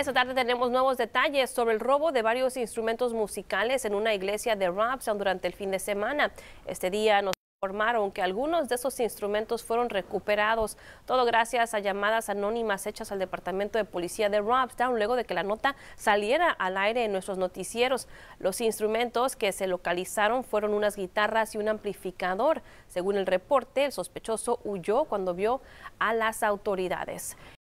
Esta tarde tenemos nuevos detalles sobre el robo de varios instrumentos musicales en una iglesia de Robstown durante el fin de semana. Este día nos informaron que algunos de esos instrumentos fueron recuperados, todo gracias a llamadas anónimas hechas al Departamento de Policía de Robstown luego de que la nota saliera al aire en nuestros noticieros. Los instrumentos que se localizaron fueron unas guitarras y un amplificador. Según el reporte, el sospechoso huyó cuando vio a las autoridades.